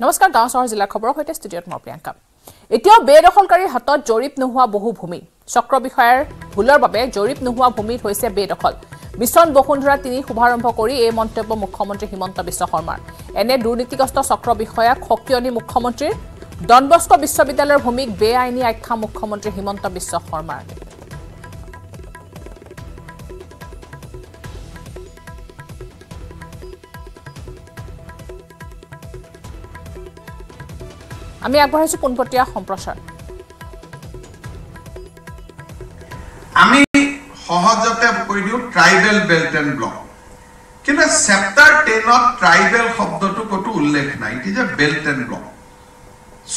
নমস্কাৰ গাঁও চহৰ জিলাৰ খবৰৰ সৈতে ষ্টুডিঅ'ত মই প্ৰিয়ংকা। এতিয়াও বেদখলকাৰীৰ হাতত জৰীপ নোহোৱা বহু ভূমি। চক্ৰ বিষয়াৰ ভুলৰ বাবে জৰীপ নোহোৱা ভূমিত হৈছে বেদখল। মিছন বসুন্ধৰা তিনি শুভাৰম্ভ কৰি এই মন্তব্য মুখ্যমন্ত্ৰী হিমন্ত বিশ্ব শৰ্মাৰ। এনে দুৰ্নীতিগ্ৰস্ত চক্ৰ বিষয়াক সকিয়নি মুখ্যমন্ত্ৰীৰ। ডনবস্ক বিশ্ববিদ্যালয়ৰ ভূমিক বে আইনী আখ্যা মুখ্যমন্ত্ৰী হিমন্ত বিশ্ব শৰ্মাৰ। আমি আগবঢ়াইছো পোনপটীয়া সম্প্ৰচাৰ। আমি সহজতে কৈ দিওঁ ট্ৰাইবেল বেল্ট এণ্ড ব্লক কিন্তু চেপ্টাৰ টেনত ট্ৰাইবেল শব্দটো ক'তো উল্লেখ নাই। It is a belt and block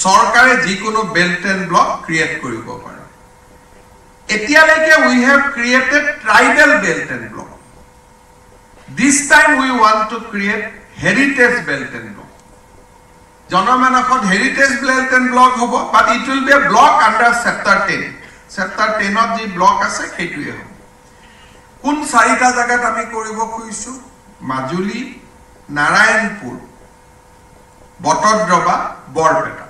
চৰকাৰে যিকোনো বেল্ট এণ্ড ব্লক ক্ৰিয়েট কৰিব পাৰে। এতিয়ালৈকে we have created tribal belt and block this time we want to create heritage belt and block জনমানসত হেৰিটেজ এণ্ড ব্লক হ'ব but it will be a block under chapter ten chapter টেনত যি block আছে সেইটোৱে হ'ব। কোন চাৰিটা জেগাত আমি কৰিব খুজিছো? মাজুলী নাৰায়ণপুৰ বটদ্ৰৱা বৰপেটা।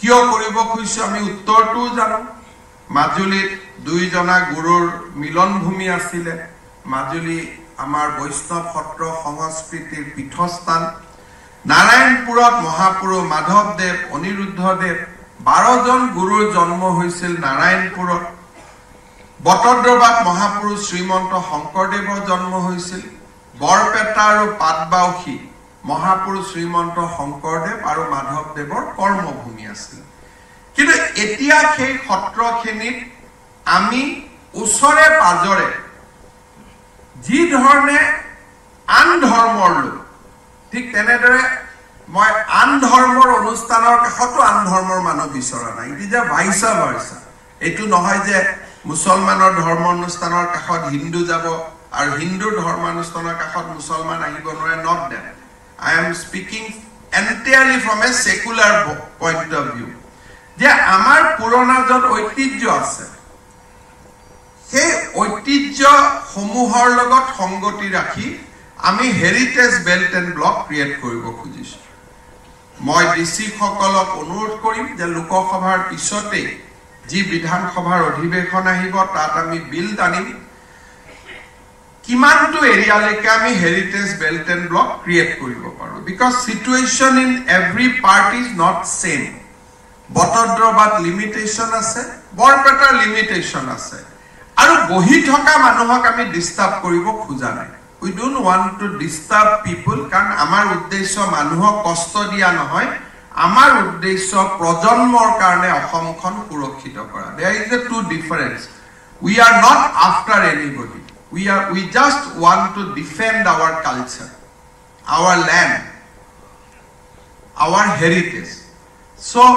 কিয় কৰিব খুজিছো আমি? উত্তৰটোও জানো। মাজুলীত দুইজনা গুৰুৰ মিলনভূমি আছিলে। মাজুলী আমাৰ বৈষ্ণৱ সত্ৰ সংস্কৃতিৰ পীঠস্থান। নাৰায়ণপুৰত মহাপুৰুষ মাধৱদেৱ অনিৰুদ্ধদেৱ বাৰজন গুৰুৰ জন্ম হৈছিল নাৰায়ণপুৰত। বটদ্ৰৱাত মহাপুৰুষ শ্ৰীমন্ত শংকৰদেৱৰ জন্ম হৈছিল। বৰপেটা আৰু পাটবাউসী মহাপুৰুষ শ্ৰীমন্ত শংকৰদেৱ আৰু মাধৱদেৱৰ কৰ্মভূমি আছিল। কিন্তু এতিয়া সেই সত্ৰখিনিত আমি ওচৰে পাজৰে যি ধৰণে আন ধৰ্মৰ লোক ঠিক তেনেদৰে মই আন ধৰ্মৰ অনুষ্ঠানৰ কাষতো আন ধৰ্মৰ মানুহ বিচৰা নাই। ইট ইজ এ ভাইচা। এইটো নহয় যে মুছলমানৰ ধৰ্ম অনুষ্ঠানৰ কাষত হিন্দু যাব আৰু হিন্দুৰ ধৰ্মানুষ্ঠানৰ কাষত মুছলমান আহিব নোৱাৰে not that I am speaking entirely from a secular point of view যে আমাৰ পুৰণা য'ত ঐতিহ্য আছে সেই ঐতিহ্যসমূহৰ লগত সংগতি ৰাখি আমি heritage belt and block create কৰিব খুজিছো। মই ডি চিসকলক অনুৰোধ কৰিম যে লোকসভাৰ পিছতেই যি বিধানসভাৰ অধিৱেশন আহিব তাত আমি বিল টানিম। কিমানটো এৰিয়ালৈকে আমি heritage belt and block create কৰিব পাৰোঁ? Because situation in every part is not same বটদ্ৰৱাত limitation আছে বৰপেটাৰ লিমিটেশ্যন আছে। আৰু বহি থকা মানুহক আমি ডিষ্টাৰ্ব কৰিব খোজা নাই। We don't want to disturb people কাৰণ আমাৰ উদ্দেশ্য মানুহক কষ্ট দিয়া নহয়। আমাৰ উদ্দেশ্য প্ৰজন্মৰ কাৰণে অসমখন সুৰক্ষিত কৰা। There is a two difference we are not after anybody we are we just want to defend our culture our land our heritage so'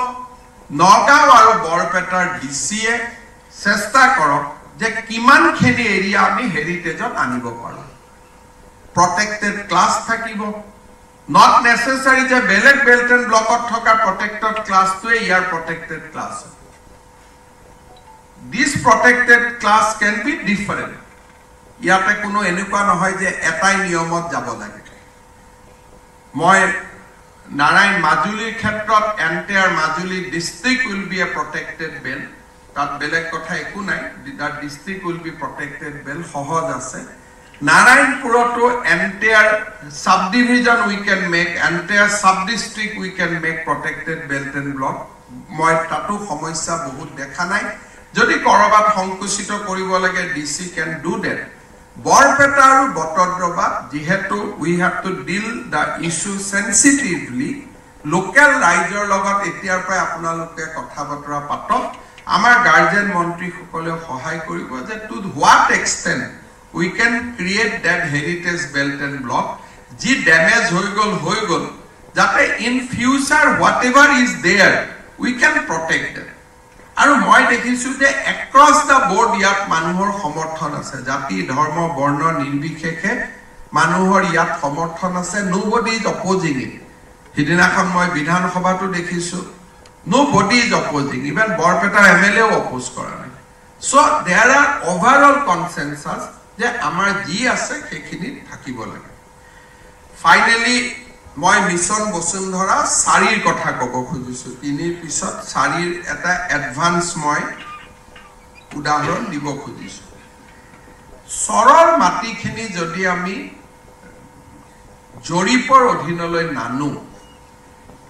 Nagaon আৰু বৰপেটাৰ ডি চিয়ে চেষ্টা কৰক যে কিমানখিনি এৰিয়া আমি হেৰিটেজত আনিব পাৰোঁ। প্ৰটেক্টেড ক্লাছ থাকিব। নট নেচেচাৰী যে বেলেগ বেল্ট এণ্ড ব্লকত থকা প্ৰটেক্টেড ক্লাছটোৱে ইয়াৰ protected class this protected class can be different ইয়াতে কোনো এনেকুৱা নহয় যে এটাই নিয়মত যাব লাগে। মই নাৰায়ণ মাজুলীৰ ক্ষেত্ৰত entire Majuli district will be a protected belt তাত বেলেগ কথা একো নাই। The district will be protected belt সহজ আছে। নাৰায়ণপুৰতো entire sub division we can make entire sub district we can make protected belt and block মই তাতো সমস্যা বহুত দেখা নাই। যদি ক'ৰবাত সংকুচিত কৰিব লাগে D C can do that Barpeta আৰু বটদ্ৰৱাত যিহেতু we have to deal the issue sensitively local ৰাইজৰ লগত এতিয়াৰ পৰাই আপোনালোকে কথা বতৰা পাতক। আমাৰ গাৰ্জেন মন্ত্ৰীসকলেও সহায় কৰিব যে to what extent we can create that heritage belt and block যি ডেমেজ হৈ গ'ল হৈ গ'ল। যাতে in future whatever is there we can protect আৰু মই দেখিছো যে এক্ৰছ দ্য বৰ্ড ইয়াত মানুহৰ সমৰ্থন আছে। জাতি ধৰ্ম বৰ্ণ নিৰ্বিশেষে মানুহৰ ইয়াত সমৰ্থন আছে। নো বডি ইজ অপজিং সিদিনাখন মই বিধানসভাতো দেখিছো nobody is opposing even বৰপেটাৰ এম এল এও অপোজ কৰা নাই। So' there are overall consensus যে আমাৰ যি আছে সেইখিনি থাকিব লাগে। ফাইনেলি মই মিছন বসুন্ধৰা চাৰিৰ কথা ক'ব খুজিছোঁ। তিনিৰ পিছত চাৰিৰ এটা এডভান্স মই উদাহৰণ দিব খুজিছোঁ। চৰৰ মাটিখিনি যদি আমি জৰীপৰ অধীনলৈ নানো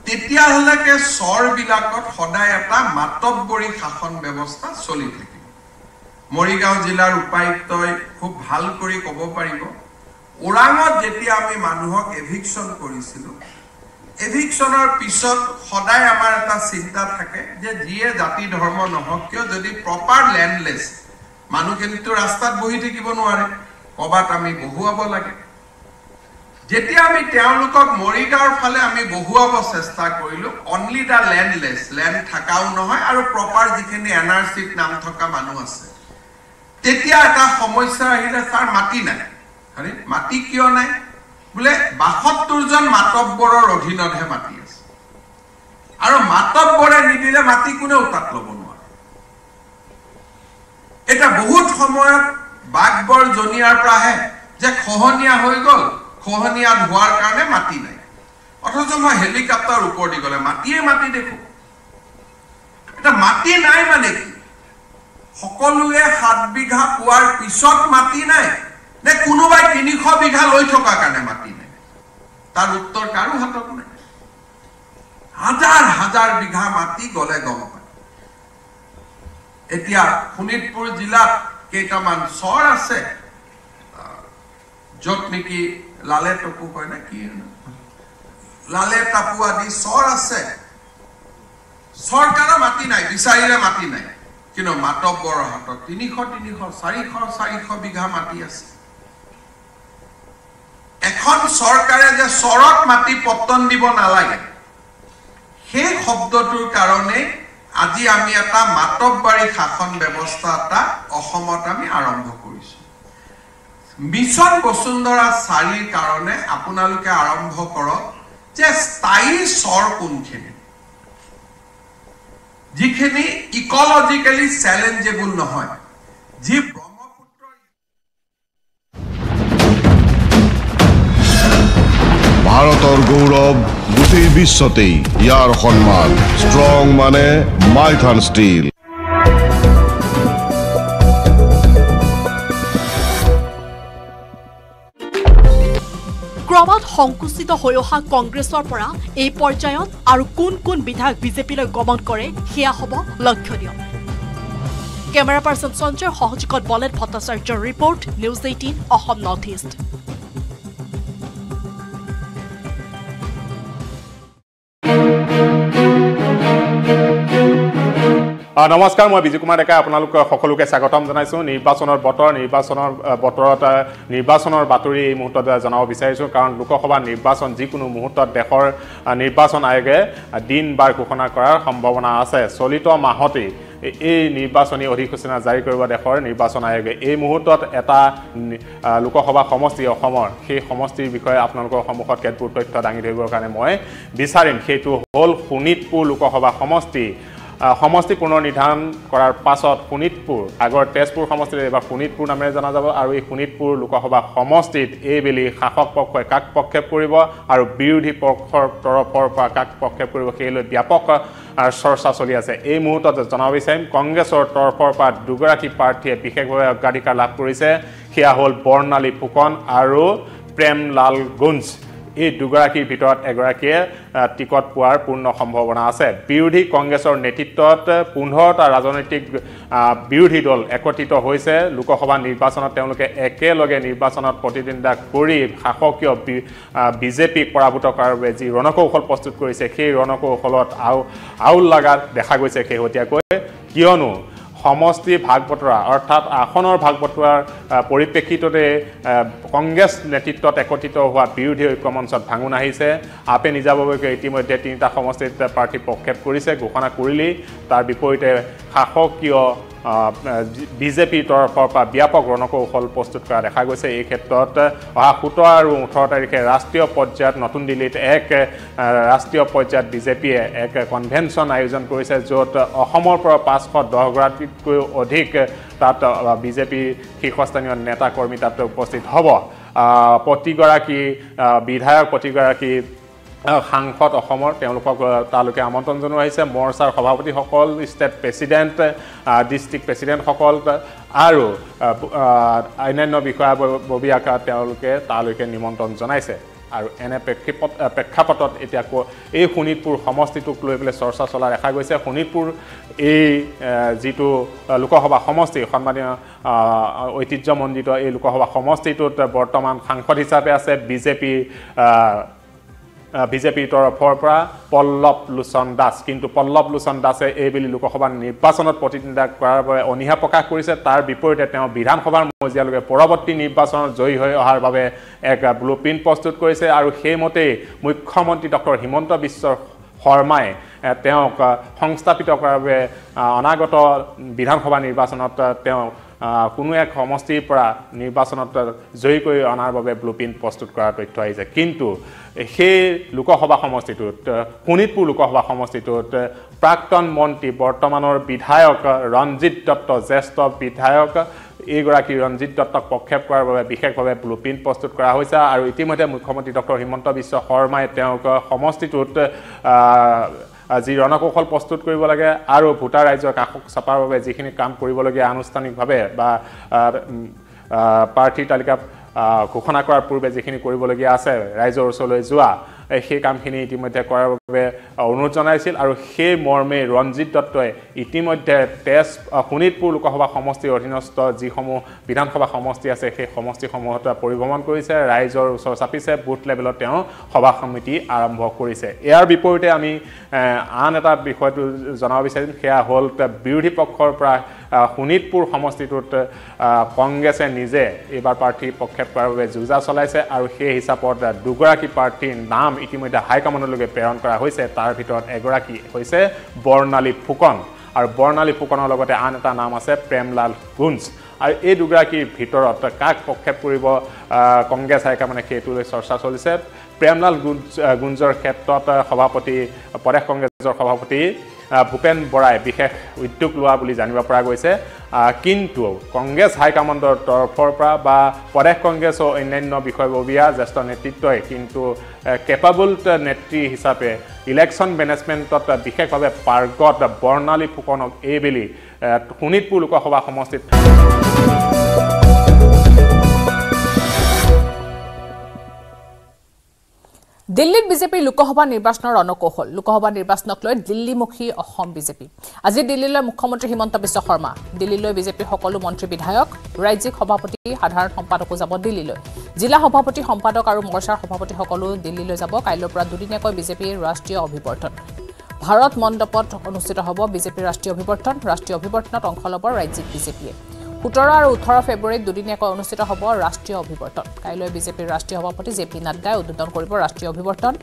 তেতিয়াহ'লেকে চৰবিলাকত সদায় এটা মাতব্বৰী শাসন ব্যৱস্থা চলি থাকিব মৰিগাঁও জিলাৰ উপায়ুক্তই খুব ভাল কৰি ক'ব পাৰিব ওৰাঙত যেতিয়া আমি মানুহক এভিকশ্যন কৰিছিলোঁ এভিকশ্যনৰ পিছত সদায় আমাৰ এটা চিন্তা থাকে যে যিয়ে জাতি ধৰ্ম নহওক কিয় যদি প্ৰপাৰ লেণ্ডলেছ মানুহখিনিতো ৰাস্তাত বহি থাকিব নোৱাৰে ক'ৰবাত আমি বহুৱাব লাগে। যেতিয়া আমি তেওঁলোকক মৰিগাঁৱৰ ফালে আমি বহুৱাব চেষ্টা কৰিলোঁ অনলি দ্য লেণ্ডলেছ লেণ্ড থকাও নহয় আৰু প্ৰপাৰ যিখিনি এন আৰ চিত নাম থকা মানুহ আছে। তেতিয়া এটা সমস্যা আহিলে ছাৰ মাটি নাই। হয়নে মাটি কিয় নাই? বোলে বাসত্তৰজন মাতব্বৰৰ অধীনতহে মাটি আছে। আৰু মাতব্বৰে নিদিলে মাটি কোনেও তাত ল'ব নোৱাৰে। এতিয়া বহুত সময়ত বাঘবৰ জনিয়াৰ পৰা আহে যে খহনীয়া হৈ গ'ল খহনীয়া হোৱাৰ কাৰণে মাটি নাই। অথচ মই হেলিকপ্টাৰ ওপৰ দি গ'লে মাটিয়ে মাটি দেখো। এতিয়া মাটি নাই মানে কি? সকলোৱে সাত বিঘা পোৱাৰ পিছত মাটি নাই? নে কোনোবাই তিনিশ বিঘা লৈ থকা কাৰণে মাটি নাই? তাৰ উত্তৰ কাৰো হাতত নাই। হাজাৰ হাজাৰ বিঘা মাটি গলে গম পায়। এতিয়া শোণিতপুৰ জিলাত কেইটামান চৰ আছে। য'ত নেকি লালে টপু কয় নে কি লালে টাপু আদি চৰ আছে। চৰকাৰৰ মাটি নাই বিচাৰিলে মাটি নাই। কিন্তু মাতব্বৰৰ হাতত। তিনিশ তিনিশ চাৰিশ চাৰিশ বিঘা মাটি আছে। এখন চৰকাৰে যে চৰত মাটি পত্তন দিব নালাগে সেই শব্দটোৰ কাৰণে আজি আমি এটা মাতব্বাৰী শাসন ব্যৱস্থা এটা অসমত আমি আৰম্ভ কৰিছো। মিছন বসুন্ধৰা চাৰিৰ কাৰণে আপোনালোকে আৰম্ভ কৰক যে স্থায়ী চৰ কোনখিনি যিখিনি ইকলজিকেলি চেলেঞ্জেবল নহয় যি ভাৰতৰ গৌৰৱ গোটেই বিশ্বতেই ইয়াৰ সন্মান। ষ্ট্ৰং মানে মাইথান ষ্টীল ক্ৰমাৎ সংকুচিত হৈ অহা কংগ্ৰেছৰ পৰা এই পৰ্যায়ত আৰু কোন কোন বিধায়ক বিজেপিলৈ গমন কৰে সেয়া হ'ব লক্ষণীয়। কেমেৰা পাৰ্চন সঞ্জয় সহযোগত বলেট ভট্টাচাৰ্যৰ report news eighteen Assam north east. নমস্কাৰ মই বিজয় কুমাৰ ডেকাই আপোনালোক সকলোকে স্বাগতম জনাইছোঁ। নিৰ্বাচনৰ বতৰ নিৰ্বাচনৰ বতৰত নিৰ্বাচনৰ বাতৰি এই মুহূৰ্তত জনাব বিচাৰিছোঁ। কাৰণ লোকসভা নিৰ্বাচন যিকোনো মুহূৰ্তত দেশৰ নিৰ্বাচন আয়োগে দিন বাৰ ঘোষণা কৰাৰ সম্ভাৱনা আছে। চলিত মাহতেই এই- নিৰ্বাচনী অধিসূচনা জাৰি কৰিব দেশৰ নিৰ্বাচন আয়োগে। এই মুহূৰ্তত এটা লোকসভা সমষ্টি অসমৰ। সেই সমষ্টিৰ বিষয়ে আপোনালোকৰ সন্মুখত কেতবোৰ তথ্য দাঙি ধৰিবৰ কাৰণে মই বিচাৰিম। সেইটো হ'ল শোণিতপুৰ লোকসভা সমষ্টি। সমষ্টি পুনৰ নিৰ্ধাৰণ কৰাৰ পাছত শোণিতপুৰ আগৰ তেজপুৰ সমষ্টিত এইবাৰ শোণিতপুৰ নামেৰে জনা যাব আৰু এই শোণিতপুৰ লোকসভা সমষ্টিত এইবেলি শাসক পক্ষই কাক প্ৰক্ষেপ কৰিব আৰু বিৰোধী পক্ষৰ তৰফৰ পৰা কাক প্ৰক্ষেপ কৰিব সেই লৈ ব্যাপক চৰ্চা চলি আছে। এই মুহূৰ্তত জনাব বিচাৰিম কংগ্ৰেছৰ তৰফৰ পৰা দুগৰাকী প্ৰাৰ্থীয়ে বিশেষভাৱে অগ্ৰাধিকাৰ লাভ কৰিছে। সেয়া হ'ল বৰ্ণালী ফুকন আৰু প্ৰেমলাল গুঞ্জ। এই দুগৰাকীৰ ভিতৰত এগৰাকীয়ে টিকট পোৱাৰ পূৰ্ণ সম্ভাৱনা আছে। বিৰোধী কংগ্ৰেছৰ নেতৃত্বত পোন্ধৰটা ৰাজনৈতিক বিৰোধী দল একত্ৰিত হৈছে। লোকসভা নিৰ্বাচনত তেওঁলোকে একেলগে নিৰ্বাচনত প্ৰতিদ্বন্দ্বিতা কৰি শাসকীয় বিজেপিক পৰাভূত কৰাৰ বাবে যি ৰণকৌশল প্ৰস্তুত কৰিছে সেই ৰণকৌশলত আও আউল লগা দেখা গৈছে শেহতীয়াকৈ। কিয়নো সমষ্টি ভাগ বতৰা অৰ্থাৎ আসনৰ ভাগ বতৰাৰ পৰিপ্ৰেক্ষিততে কংগ্ৰেছ নেতৃত্বত একত্ৰিত হোৱা বিৰোধী ঐক্যমঞ্চত ভাঙোন আহিছে। আপে নিজাববীয়াকৈ ইতিমধ্যে তিনিটা সমষ্টিত প্ৰাৰ্থী প্ৰক্ষেপ কৰিছে ঘোষণা কৰিলেই তাৰ বিপৰীতে শাসকীয় বিজেপিৰ তৰফৰ পৰা ব্যাপক ৰণকৌশল প্ৰস্তুত কৰা দেখা গৈছে। এই ক্ষেত্ৰত অহা সোতৰ আৰু ওঠৰ তাৰিখে ৰাষ্ট্ৰীয় পৰ্যায়ত নতুন দিল্লীত এক ৰাষ্ট্ৰীয় পৰ্যায়ত বিজেপিয়ে এক কনভেনশ্যন আয়োজন কৰিছে য'ত অসমৰ পৰা পাঁচশ দহগৰাকীতকৈও অধিক তাত বিজেপিৰ শীৰ্ষস্থানীয় নেতা কৰ্মী তাত উপস্থিত হ'ব। প্ৰতিগৰাকী বিধায়ক প্ৰতিগৰাকী সাংসদ অসমৰ তেওঁলোকক তালৈকে আমন্ত্ৰণ জনোৱা আহিছে মৰ্চাৰ সভাপতিসকল ষ্টেট প্ৰেচিডেণ্ট ডিষ্ট্ৰিক্ট প্ৰেচিডেণ্টসকল আৰু অন্যান্য বিষয়াববীয়াক তেওঁলোকে তালৈকে নিমন্ত্ৰণ জনাইছে। আৰু এনে প্ৰেক্ষিপট প্ৰেক্ষাপটত এতিয়া এই শোণিতপুৰ সমষ্টিটোক লৈ পেলাই চৰ্চা চলা দেখা গৈছে। শোণিতপুৰ এই যিটো লোকসভা সমষ্টি সন্মানীয় ঐতিহ্যমণ্ডিত এই লোকসভা সমষ্টিটোত বৰ্তমান সাংসদ হিচাপে আছে। বিজেপি বিজেপিৰ তৰফৰ পৰা পল্লৱ লোচন দাস। কিন্তু পল্লৱ লোচন দাসে এইবেলি লোকসভা নিৰ্বাচনত প্ৰতিদ্বন্দ্বিতা কৰাৰ বাবে অনীহা প্ৰকাশ কৰিছে। তাৰ বিপৰীতে তেওঁ বিধানসভাৰ মজিয়ালৈকে পৰৱৰ্তী নিৰ্বাচনত জয়ী হৈ অহাৰ বাবে এক ব্লু প্ৰিণ্ট প্ৰস্তুত কৰিছে। আৰু সেইমতেই মুখ্যমন্ত্ৰী ডক্টৰ হিমন্ত বিশ্ব শৰ্মাই তেওঁক সংস্থাপিত কৰাৰ বাবে অনাগত বিধানসভা নিৰ্বাচনত তেওঁ কোনো এক সমষ্টিৰ পৰা নিৰ্বাচনত জয়ী কৰি অনাৰ বাবে ব্লু প্ৰিণ্ট প্ৰস্তুত কৰাৰ তথ্য আহিছে। কিন্তু সেই লোকসভা সমষ্টিটোত শোণিতপুৰ লোকসভা সমষ্টিটোত প্ৰাক্তন মন্ত্ৰী বৰ্তমানৰ বিধায়ক ৰঞ্জিত দত্ত জ্যেষ্ঠ বিধায়ক এইগৰাকী ৰঞ্জিত দত্তক প্ৰক্ষেপ কৰাৰ বাবে বিশেষভাৱে ব্লু প্ৰিণ্ট প্ৰস্তুত কৰা হৈছে। আৰু ইতিমধ্যে মুখ্যমন্ত্ৰী ডক্টৰ হিমন্ত বিশ্ব শৰ্মাই তেওঁক সমষ্টিটোত যি ৰণকৌশল প্ৰস্তুত কৰিব লাগে আৰু ভোটাৰ ৰাইজৰ কাষক চপাৰ বাবে যিখিনি কাম কৰিবলগীয়া আনুষ্ঠানিকভাৱে বা প্ৰাৰ্থীৰ তালিকা ঘোষণা কৰাৰ পূৰ্বে যিখিনি কৰিবলগীয়া আছে ৰাইজৰ ওচৰলৈ যোৱা সেই কামখিনি ইতিমধ্যে কৰাৰ বাবে অনুৰোধ জনাইছিল। আৰু সেই মৰ্মে ৰঞ্জিত দত্তই ইতিমধ্যে তেজ শোণিতপুৰ লোকসভা সমষ্টিৰ অধীনস্থ যিসমূহ বিধানসভা সমষ্টি আছে সেই সমষ্টিসমূহত পৰিভ্ৰমণ কৰিছে। ৰাইজৰ ওচৰ চাপিছে। বুথ লেভেলত তেওঁ সভা সমিতি আৰম্ভ কৰিছে। ইয়াৰ বিপৰীতে আমি আন এটা বিষয়টো জনাব বিচাৰিম। সেয়া হ'ল বিৰোধী পক্ষৰ পৰা শোণিতপুৰ সমষ্টিটোত কংগ্ৰেছে নিজে এইবাৰ প্ৰাৰ্থী প্ৰক্ষেপ কৰাৰ বাবে যোজা চলাইছে আৰু সেই হিচাপত দুগৰাকী প্ৰাৰ্থীৰ নাম ইতিমধ্যে হাইকমাণ্ডলৈকে প্ৰেৰণ কৰা হৈছে। তাৰ ভিতৰত এগৰাকী হৈছে বৰ্ণালী ফুকন আৰু বৰ্ণালী ফুকনৰ লগতে আন এটা নাম আছে প্ৰেমলাল গুঞ্জ। আৰু এই দুগৰাকীৰ ভিতৰত কাক প্ৰক্ষেপ কৰিব কংগ্ৰেছ হাইকমাণ্ডে সেইটো লৈ চৰ্চা চলিছে। প্ৰেমলাল গুঞ্জ গুঞ্জৰ ক্ষেত্ৰত সভাপতি প্ৰদেশ কংগ্ৰেছৰ সভাপতি ভূপেন বৰাই বিশেষ উদ্যোগ লোৱা বুলি জানিব পৰা গৈছে। কিন্তু কংগ্ৰেছ হাইকমাণ্ডৰ তৰফৰ পৰা বা প্ৰদেশ কংগ্ৰেছৰ অন্যান্য বিষয়ববীয়া জ্যেষ্ঠ নেতৃত্বই কিন্তু কেপাবল নেত্ৰী হিচাপে ইলেকশ্যন মেনেজমেণ্টত বিশেষভাৱে পাৰ্গত বৰ্ণালী ফুকনক এইবেলি শোণিতপুৰ লোকসভা সমষ্টিত দিল্লীত বিজেপিৰ লোকসভা নিৰ্বাচনৰ ৰণকৌশল। লোকসভা নিৰ্বাচনক লৈ দিল্লীমুখী অসম বিজেপি। আজি দিল্লীলৈ মুখ্যমন্ত্ৰী হিমন্ত বিশ্ব শৰ্মা। দিল্লীলৈ বিজেপিৰ সকলো মন্ত্ৰী বিধায়ক ৰাজ্যিক সভাপতি সাধাৰণ সম্পাদকো যাব দিল্লীলৈ। জিলা সভাপতি সম্পাদক আৰু মৰ্চাৰ সভাপতিসকলো দিল্লীলৈ যাব। কাইলৈৰ পৰা দুদিনীয়াকৈ বিজেপিৰ ৰাষ্ট্ৰীয় অভিৱৰ্তন। ভাৰত মণ্ডপত অনুষ্ঠিত হ'ব বিজেপিৰ ৰাষ্ট্ৰীয় অভিৱৰ্তন। ৰাষ্ট্ৰীয় অভিৱৰ্তনত অংশ ল'ব ৰাজ্যিক বিজেপিয়ে। সোতৰ আৰু ওঠৰ ফেব্ৰুৱাৰীত দুদিনীয়াকৈ অনুষ্ঠিত হ'ব ৰাষ্ট্ৰীয় অভিৱৰ্তন। কাইলৈ বিজেপিৰ ৰাষ্ট্ৰীয় সভাপতি জে পি নাড্ডাই উদ্বোধন কৰিব ৰাষ্ট্ৰীয় অভিৱৰ্তন।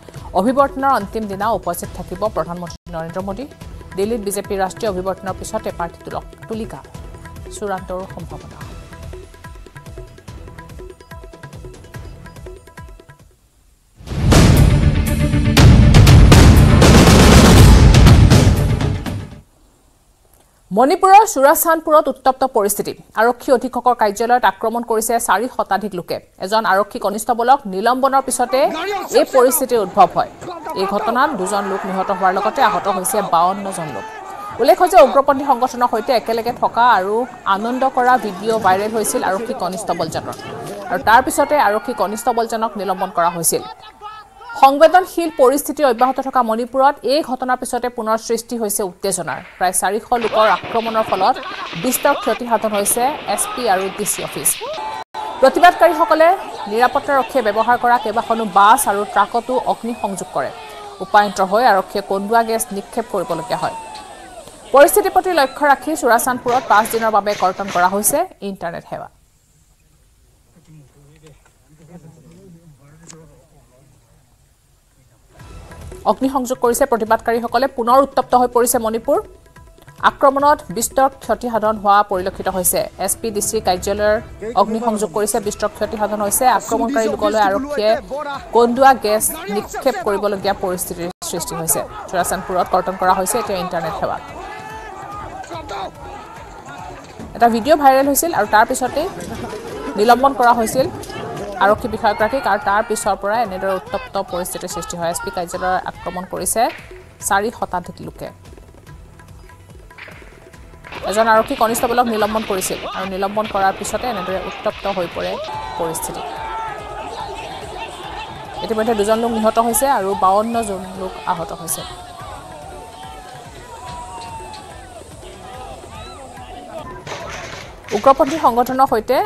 অভিৱৰ্তনৰ অন্তিম দিনা উপস্থিত থাকিব প্ৰধানমন্ত্ৰী নৰেন্দ্ৰ মোদী। দিল্লীত বিজেপিৰ ৰাষ্ট্ৰীয় অভিৱৰ্তনৰ পিছতে প্ৰাৰ্থী তুলক তুলিকা চূড়ান্তৰ সম্ভাৱনা। মণিপুৰৰ চুৰাচান্দপুৰত উত্তপ্ত পৰিস্থিতি। আৰক্ষী অধীক্ষকৰ কাৰ্যালয়ত আক্ৰমণ কৰিছে চাৰি শতাধিক লোকে। এজন আৰক্ষী কনিষ্টবলক নিলম্বনৰ পিছতে এই পৰিস্থিতিৰ উদ্ভৱ হয়। এই ঘটনাত দুজন লোক নিহত হোৱাৰ লগতে আহত হৈছে বাৱন্নজন লোক। উল্লেখ্য যে উগ্ৰপন্থী সংগঠনৰ সৈতে একেলগে থকা আৰু আনন্দ কৰা ভিডিঅ' ভাইৰেল হৈছিল আৰক্ষী কনিষ্টবলজনৰ। আৰু তাৰ পিছতে আৰক্ষী কনিষ্টবলজনক নিলম্বন কৰা হৈছিল। সংবেদনশীল পৰিস্থিতি অব্যাহত থকা মণিপুৰত এই ঘটনাৰ পিছতে পুনৰ সৃষ্টি হৈছে উত্তেজনাৰ। প্ৰায় চাৰিশ লোকৰ আক্ৰমণৰ ফলত বিস্তৰ ক্ষতিসাধন হৈছে এছ পি আৰু ডি চি অফিচ। প্ৰতিবাদকাৰীসকলে নিৰাপত্তাৰক্ষীয়ে ব্যৱহাৰ কৰা কেইবাখনো বাছ আৰু ট্ৰাকতো অগ্নিসংযোগ কৰে। উপায়ন্তৰ হৈ আৰক্ষীয়ে কন্দুৱা গেছ নিক্ষেপ কৰিবলগীয়া হয়। পৰিস্থিতিৰ প্ৰতি লক্ষ্য ৰাখি চুৰাচান্দপুৰত পাঁচ দিনৰ বাবে কৰ্তন কৰা হৈছে ইণ্টাৰনেট সেৱা। অগ্নিসংযোগ কৰিছে প্ৰতিবাদকাৰীসকলে পুনৰ উত্তপ্ত হৈ পৰিছে মণিপুৰ। আক্ৰমণত বিস্তৰ ক্ষতিসাধন হোৱা পৰিলক্ষিত হৈছে। এছ পি ডি চি কাৰ্যালয়ৰ অগ্নিসংযোগ কৰিছে বিস্তৰ ক্ষতিসাধন হৈছে। আক্ৰমণকাৰী লোকলৈ আৰক্ষীয়ে কন্দুৱা গেছ নিক্ষেপ কৰিবলগীয়া পৰিস্থিতিৰ সৃষ্টি হৈছে। চুৰাচান্দপুৰত কৰ্তন কৰা হৈছে এতিয়া ইণ্টাৰনেট সেৱা। এটা ভিডিঅ' ভাইৰেল হৈছিল আৰু তাৰ পিছতেই নিলম্বন কৰা হৈছিল। আৰক্ষী বিষয়াগৰাকীক আৰু তাৰ পিছৰ পৰা এনেদৰে উত্তপ্ত পৰিস্থিতিৰ সৃষ্টি হয়। এছ পি কাৰ্যালয়ৰ আক্ৰমণ কৰিছে চাৰি শতাধিক লোকে। এজন আৰক্ষী কনিষ্টবলক নিলম্বন কৰিছিল আৰু নিলম্বন কৰাৰ পিছতে এনেদৰে উত্তপ্ত হৈ পৰে পৰিস্থিতি। ইতিমধ্যে দুজন লোক নিহত হৈছে আৰু বাৱন্নজন লোক আহত হৈছে। উগ্ৰপন্থী সংগঠনৰ সৈতে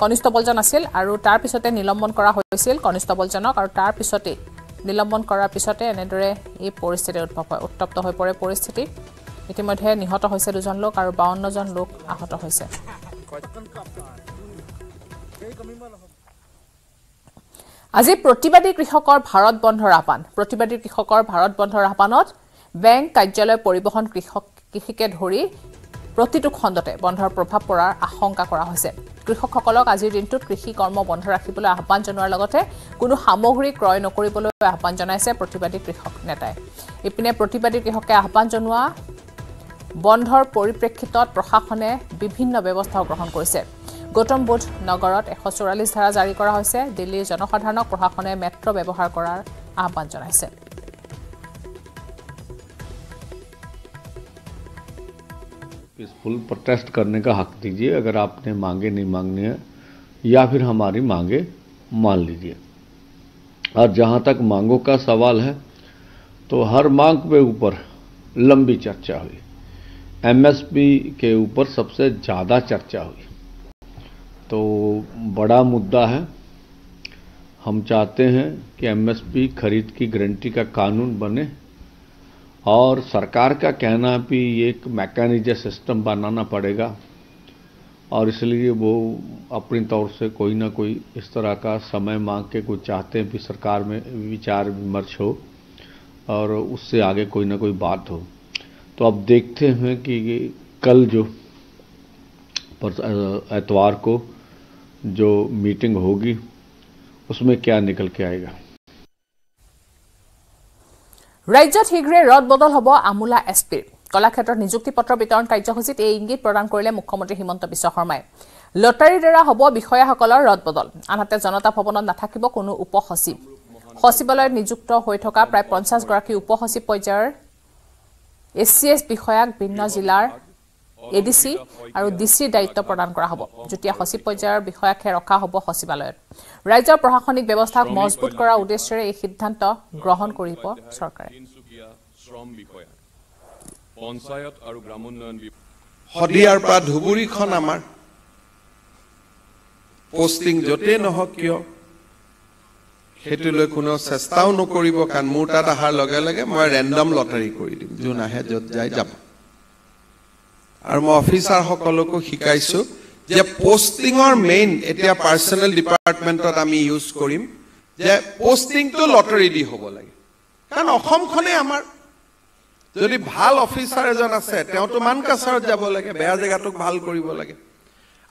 কনিষ্টবলজন আছিল আৰু তাৰ পিছতে নিলম্বন কৰা হৈছিল কনিষ্টবলজনক আৰু তাৰ পিছতেই নিলম্বন কৰাৰ পিছতে এনেদৰে এই পৰিস্থিতিৰ উদ্ভৱ হয় উত্তপ্ত হৈ পৰে পৰিস্থিতি। ইতিমধ্যে নিহত হৈছে দুজন লোক আৰু বাৱন্নজন লোক আহত হৈছে। আজি প্ৰতিবাদী কৃষকৰ ভাৰত বন্ধৰ আহ্বান প্ৰতিবাদী কৃষকৰ ভাৰত বন্ধৰ আহ্বানত বেংক কাৰ্যালয় পৰিবহণ কৃষক কৃষিকে ধৰি প্ৰতিটো খণ্ডতে বন্ধৰ প্ৰভাৱ পৰাৰ আশংকা কৰা হৈছে। কৃষকসকলক আজিৰ দিনটোত কৃষি কৰ্ম বন্ধ ৰাখিবলৈ আহ্বান জনোৱাৰ লগতে কোনো সামগ্ৰী ক্ৰয় নকৰিবলৈ আহ্বান জনাইছে প্ৰতিবাদী কৃষক নেতাই। ইপিনে প্ৰতিবাদী কৃষকে আহ্বান জনোৱা বন্ধৰ পৰিপ্ৰেক্ষিতত প্ৰশাসনে বিভিন্ন ব্যৱস্থাও গ্ৰহণ কৰিছে। গৌতম বুধ নগৰত এশ চৌৰাল্লিছ ধাৰা জাৰি কৰা হৈছে। দিল্লীৰ জনসাধাৰণক প্ৰশাসনে মেট্ৰ' ব্যৱহাৰ কৰাৰ আহ্বান জনাইছে। पीसफुल प्रोटेस्ट करने का हक दीजिए, अगर आपने मांगे, नहीं मांगनी है, या फिर हमारी मांगे मान लीजिए। और जहाँ तक मांगों का सवाल है तो हर मांग के ऊपर लंबी चर्चा हुई। एमएसपी के ऊपर सबसे ज़्यादा चर्चा हुई। तो बड़ा मुद्दा है, हम चाहते हैं कि एमएसपी खरीद की गारंटी का कानून बने और सरकार का कहना भी एक मैकेनिज्म सिस्टम बनाना पड़ेगा। और इसलिए वो अपनी तौर से कोई ना कोई इस तरह का समय मांग के कुछ चाहते हैं कि सरकार में विचार विमर्श हो और उससे आगे कोई ना कोई बात हो। तो अब देखते हैं कि कल जो एतवार को जो मीटिंग होगी, उसमें क्या निकल के आएगा। ৰাজ্যত শীঘ্ৰে ৰদ বদল হ'ব আমোলা এছ পিৰ কলাক্ষেত্ৰত নিযুক্তি পত্ৰ বিতৰণ কাৰ্যসূচীত এই ইংগিত প্ৰদান কৰিলে মুখ্যমন্ত্ৰী হিমন্ত বিশ্ব শৰ্মাই। লটাৰীৰ দ্বাৰা হ'ব বিষয়াসকলৰ ৰদ বদল। আনহাতে জনতা ভৱনত নাথাকিব কোনো উপ সচিব সচিবালয়ত নিযুক্ত হৈ থকা প্ৰায় পঞ্চাছগৰাকী উপ সচিব পৰ্যায়ৰ এছ চি এছ বিষয়াক ভিন্ন জিলাৰ এ ডি চি আৰু ডি চিৰ দায়িত্ব প্ৰদান কৰা হ'ব যুটীয়া সচিব পৰ্যায়ৰ বিষয়াকহে ৰখা হ'ব সচিবালয়ত। ৰাজ্যৰ প্ৰশাসনিক ব্যৱস্থাক মজবুত কৰাৰ উদ্দেশ্যেৰে এই সিদ্ধান্ত গ্ৰহণ কৰিব চৰকাৰে। পঞ্চায়ত আৰু গ্ৰামোন্নয়ন শদিয়াৰ পৰা ধুবুৰীখন আমাৰ। পষ্টিং য'তেই নহওক কিয় সেইটোলৈ কোনেও চেষ্টাও নকৰিব কাৰণ মোৰ তাত অহাৰ লগে লগে মই ৰেণ্ডম লটাৰী কৰি দিম। যোন আহে য'ত যায় যাব। আৰু মই অফিচাৰসকলকো শিকাইছো যে পষ্টিঙৰ মেইন এতিয়া পাৰ্চনেল ডিপাৰ্টমেণ্টত আমি ইউজ কৰিম যে পষ্টিংটো লটাৰী দি হ'ব লাগে। কাৰণ অসমখনেই আমাৰ যদি ভাল অফিচাৰ এজন আছে তেওঁতো মানকাছাৰত যাব লাগে বেয়া জেগাটোক ভাল কৰিব লাগে।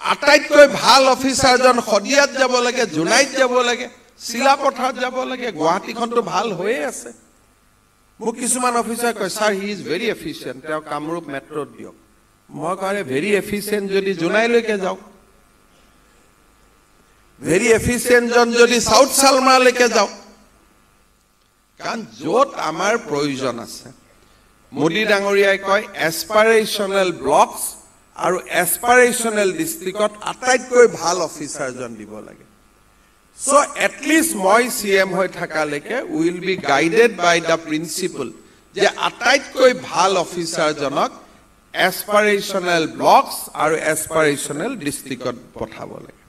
আটাইতকৈ ভাল অফিচাৰজন শদিয়াত যাব লাগে জোনাইত যাব লাগে চিলাপথাৰত যাব লাগে গুৱাহাটীখনতো ভাল হৈয়ে আছে। মোক কিছুমান অফিচাৰে কয় sir he is very efficient তেওঁ কামৰূপ মেট্ৰ'ত দিয়ক। মই কওঁ ভেৰি এফিচিয়েণ্ট যদি জোনাইলৈকে যাওক ভেৰি এফিচিয়েণ্টজন যদি চাউথ চালমাৰলৈকে যাওক কাৰণ য'ত আমাৰ প্ৰয়োজন আছে। মোদী ডাঙৰীয়াই কয় এছপাৰেশ্যনেল ব্লকছ আৰু এছপাৰেশ্যনেল ডিষ্ট্ৰিক্টত আটাইতকৈ ভাল অফিচাৰজন দিব লাগে। চ' এটলিষ্ট মই চি এম হৈ থকালৈকে will be guided by the principle যে আটাইতকৈ ভাল অফিচাৰজনক এছপাৰেশ্যনেল ব্লকছ আৰু এছপাৰেশ্যনেল ডিষ্ট্ৰিক্টত পঠাব লাগে।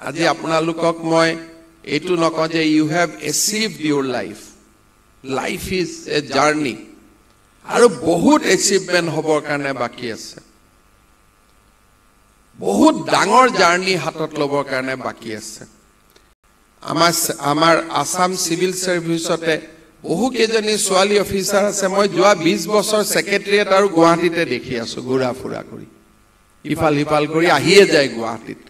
আজি আপোনালোকক মই এইটো নকওঁ যে you have achieved your life life is a journey আৰু বহুত এচিভমেণ্ট হ'বৰ কাৰণে বাকী আছে। বহুত ডাঙৰ জাৰ্ণি হাতত ল'বৰ কাৰণে বাকী আছে। আমাৰ আমাৰ আছাম চিভিল ছাৰ্ভিচতে বহু কেইজনী ছোৱালী অফিচাৰ আছে মই যোৱা বিছ বছৰ ছেক্ৰেটেৰিয়েট আৰু গুৱাহাটীতে দেখি আছো ঘূৰা ফুৰা কৰি। ইফাল সিফাল কৰি আহিয়ে যায় গুৱাহাটীত।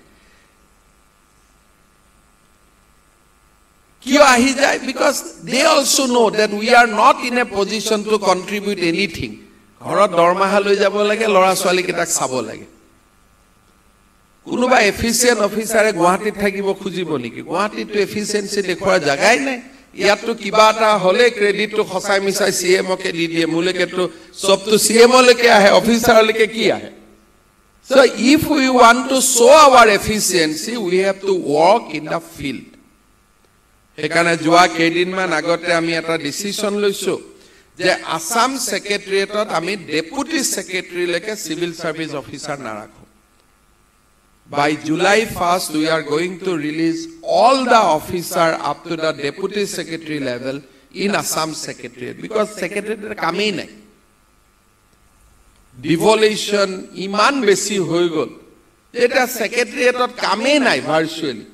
কিয় আহি যায়? Because they also' know' that we are not in a position to contribute anything ঘৰত দৰমহা লৈ যাব লাগে ল'ৰা ছোৱালীকেইটাক চাব লাগে। কোনোবা এফিচিয়েণ্ট অফিচাৰে গুৱাহাটীত থাকিব খুজিব নেকি? গুৱাহাটীততো এফিচিয়েঞ্চি দেখুওৱাৰ জেগাই নাই। ইয়াততো কিবা এটা হ'লে ক্ৰেডিটটো সঁচাই মিছাই চি এমকে দি দিয়ে। মোলৈকেতো চবটো চি এমলৈকে আহে অফিচাৰলৈকে কি আহে? So if we want to show our efficiency, we have to walk in the field. সেইকাৰণে যোৱা কেইদিনমান আগতে আমি এটা ডিচিশ্যন লৈছোঁ যে আছাম ছেক্ৰেটেৰিয়েটত আমি ডেপুটি ছেক্ৰেটেৰীলৈকে চিভিল ছাৰ্ভিচ অফিচাৰ নাৰাখোঁ। By July 1st, we are going to release all the officer up to the deputy secretary level in Assam Secretariat because Secretariat কামেই নাই ডিভলিউশ্যন ইমান বেছি হৈ গ'ল যে এতিয়া ছেক্ৰেটেৰিয়েটত কামেই নাই ভাৰ্চুৱেলি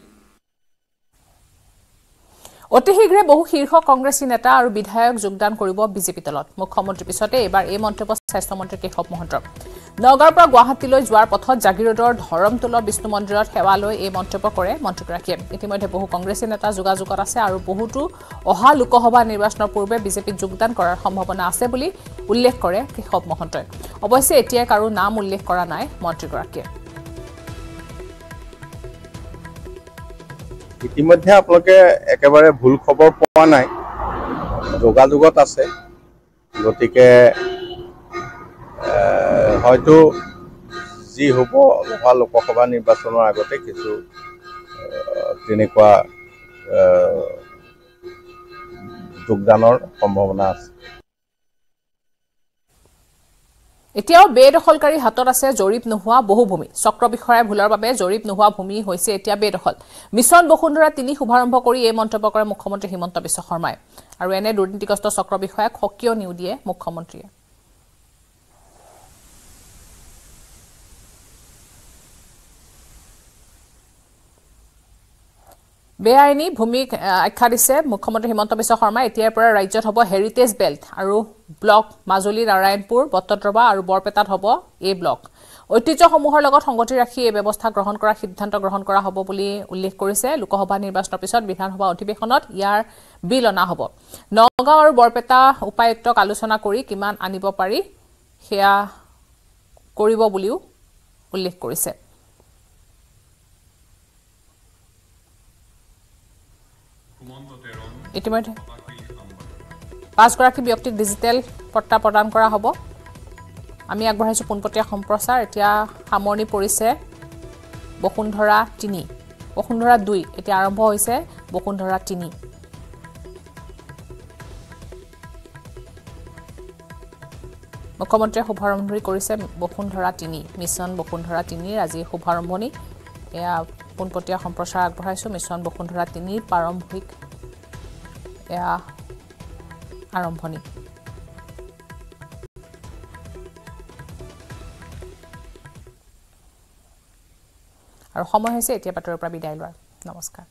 অতি শীঘ্ৰে বহু শীৰ্ষ কংগ্ৰেছী নেতা আৰু বিধায়ক যোগদান কৰিব বিজেপি দলত মুখ্যমন্ত্ৰীৰ পিছতে এইবাৰ এই মন্তব্য স্বাস্থ্যমন্ত্ৰী কেশৱ মহন্তৰ নগাঁৱৰ পৰা গুৱাহাটীলৈ যোৱাৰ পথত জাগিৰোডৰ ধৰমতোলৰ বিষ্ণু মন্দিৰত সেৱা লৈ এই মন্তব্য কৰে মন্ত্ৰীগৰাকীয়ে। ইতিমধ্যে বহু কংগ্ৰেছী নেতা যোগাযোগত আছে আৰু বহুতো অহা লোকসভা নিৰ্বাচনৰ পূৰ্বে বিজেপিত যোগদান কৰাৰ সম্ভাৱনা আছে বুলি উল্লেখ কৰে কেশৱ মহন্তই। অৱশ্যে এতিয়াই কাৰো নাম উল্লেখ কৰা নাই মন্ত্ৰীগৰাকীয়ে। ইতিমধ্যে আপোনালোকে একেবাৰে ভুল খবৰ পোৱা নাই। যোগাযোগত আছে। গতিকে হয়তো যি হ'ব অহা লোকসভা নিৰ্বাচনৰ আগতে কিছু তেনেকুৱা যোগদানৰ সম্ভাৱনা আছে। এতিয়াও বেদখলকাৰী হাতত আছে জৰীপ নোহোৱা বহু ভূমি চক্ৰ বিষয়াৰ ভুলৰ বাবে জৰীপ নোহোৱা ভূমি হৈছে এতিয়া বেদখল। মিছন বসুন্ধৰা তিনি শুভাৰম্ভ কৰি এই মন্তব্য কৰে মুখ্যমন্ত্ৰী হিমন্ত বিশ্ব শৰ্মাই। আৰু এনে দুৰ্নীতিগ্ৰস্ত চক্ৰ বিষয়াক সক্ৰিয় নিউ দিয়ে মুখ্যমন্ত্ৰীয়ে। বেআইনী আহ, আখ্যা দিছে মুখ্যমন্ত্ৰী হিমন্ত বিশ্ব শৰ্মাই এতিয়াৰ পৰা ৰাজ্যত হ'ব হেৰিটেজ বেল্ট আৰু ব্লক মাজুলী নাৰায়ণপুৰ বটদ্ৰৱা আৰু বৰপেটাত হ'ব এই ব্লক ঐতিহ্যসমূহৰ লগত সংগতি ৰাখি এই ব্যৱস্থা গ্ৰহণ কৰাৰ সিদ্ধান্ত গ্ৰহণ কৰা হ'ব বুলি উল্লেখ কৰিছে লোকসভা নিৰ্বাচনৰ পিছত বিধানসভা অধিৱেশনত ইয়াৰ বিল অনা হ'ব। নগাঁও আৰু বৰপেটা উপায়ুক্তক আলোচনা কৰি কিমান আনিব পাৰি সেয়া কৰিব বুলিও উল্লেখ কৰিছে। ইতিমধ্যে পাঁচগৰাকী ব্যক্তিক ডিজিটেল পট্টা প্ৰদান কৰা হ'ব। আমি আগবঢ়াইছোঁ পোনপটীয়া সম্প্ৰচাৰ এতিয়া সামৰণি পৰিছে বসুন্ধৰা তিনি। বসুন্ধৰা দুই এতিয়া আৰম্ভ হৈছে বসুন্ধৰা তিনি। মুখ্যমন্ত্ৰীয়ে শুভাৰম্ভণি কৰিছে বসুন্ধৰা তিনি। মিছন বসুন্ধৰা তিনিৰ আজি শুভাৰম্ভণি। এয়া পোনপটীয়া সম্প্ৰচাৰ আগবঢ়াইছোঁ। মিছন বসুন্ধৰা তিনিৰ প্ৰাৰম্ভিক এয়া আৰম্ভণি। আৰু সময় হৈছে এতিয়া বাতৰিৰ পৰা বিদায় লোৱাৰ। নমস্কাৰ।